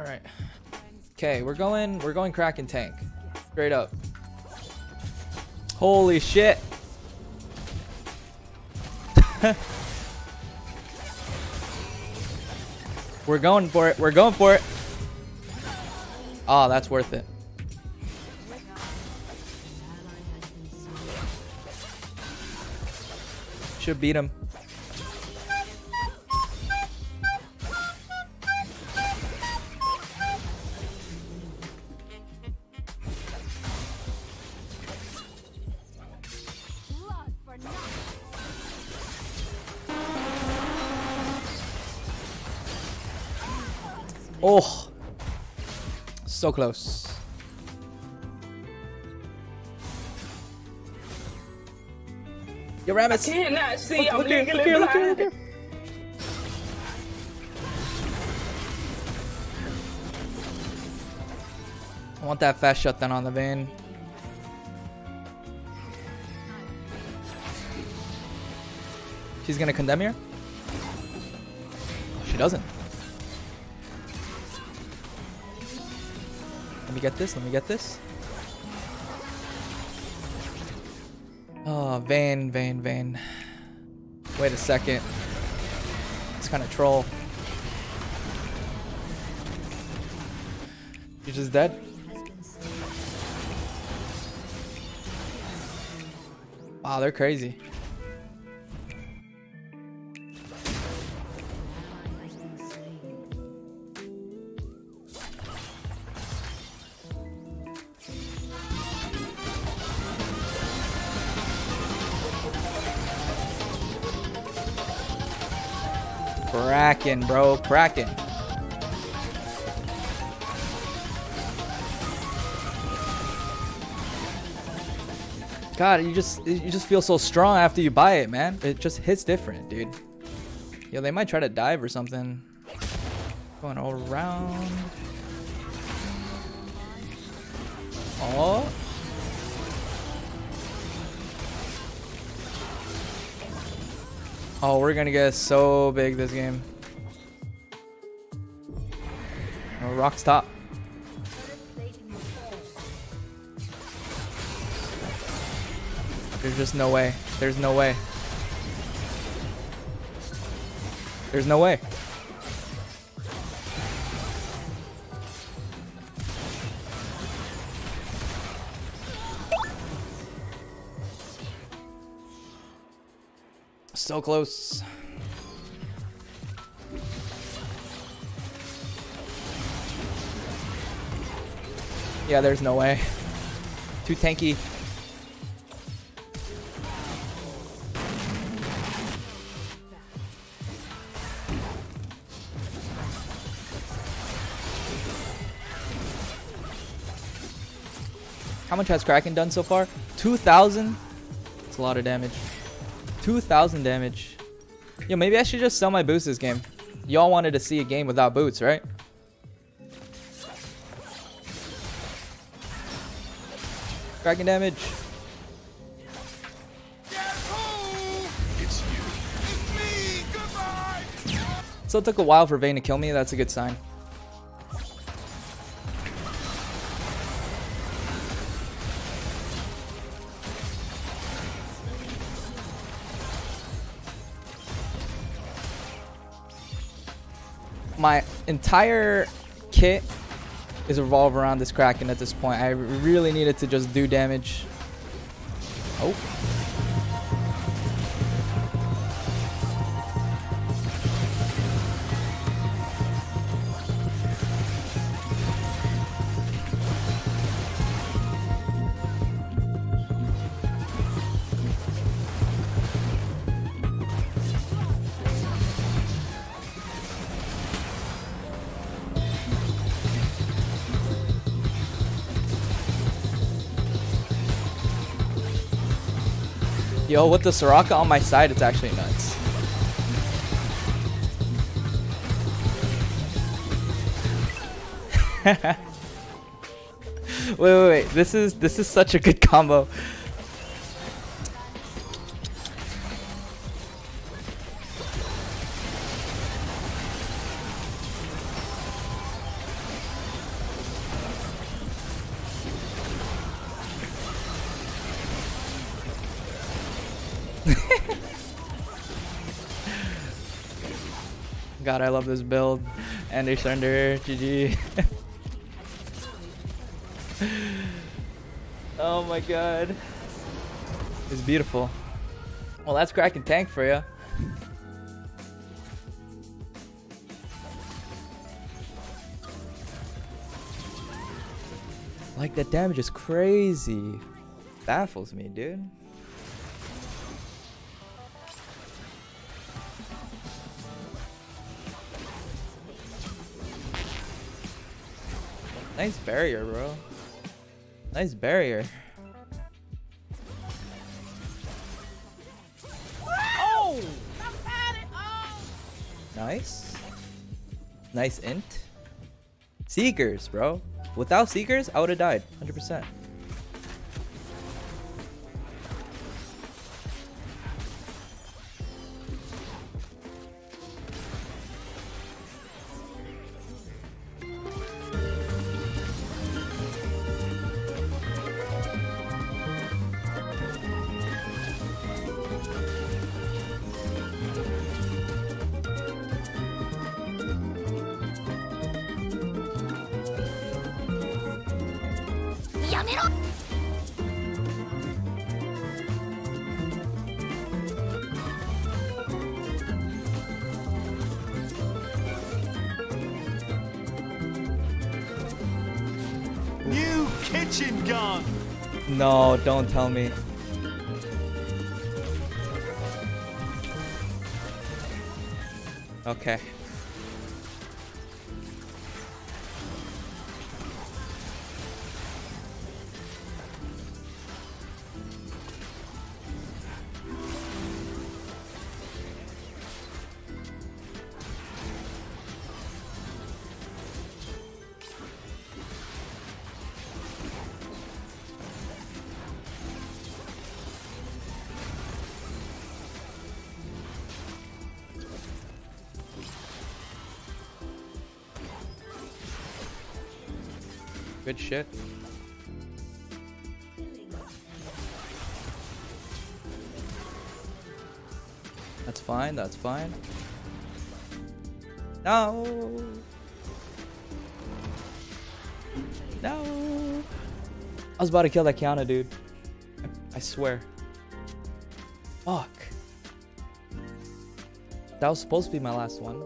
All right. Okay, we're going. We're going Kraken tank. Straight up. Holy shit. we're going for it. We're going for it. Oh, that's worth it. Should beat him. Oh, so close. Yo, Rabbits. Cannot see. I'm Look here, legally look here, look here, look here. I want that fast shutdown on the Vayne. She's gonna condemn here? Oh, she doesn't. Let me get this, let me get this. Oh, Vayne, Vayne, Vayne. Wait a second. It's kind of troll. You're just dead? Wow, they're crazy. Kraken, bro. Kraken. God, you just you just feel so strong after you buy it, man. It just hits different, dude. Yo, they might try to dive or something. Going all around. Oh. Oh, we're gonna get so big this game. Oh, rock's top. There's just no way. There's no way. There's no way. So close. Yeah, there's no way. Too tanky. How much has Kraken done so far? 2,000? It's a lot of damage. 2,000 damage. Yo, maybe I should just sell my boots this game. Y'all wanted to see a game without boots, right? Kraken damage. It's you. It's me. Goodbye. Still took a while for Vayne to kill me. That's a good sign. My entire kit is revolved around this Kraken at this point. I really needed to just do damage. Oh. Yo, with the Soraka on my side, it's actually nuts. wait, wait, wait. This is this is such a good combo. God, I love this build. And they. GG. oh my god. It's beautiful. Well, that's Kraken tank for you. Like that damage is crazy. Baffles me, dude. Nice barrier, bro. Nice barrier. Oh! Oh! Nice. Nice int. Seekers, bro. Without Seekers, I would have died. 100%. New kitchen gun. No, don't tell me. Okay. Good shit. That's fine, that's fine. No! No! I was about to kill that Qiyana, dude. I, I swear. Fuck. That was supposed to be my last one.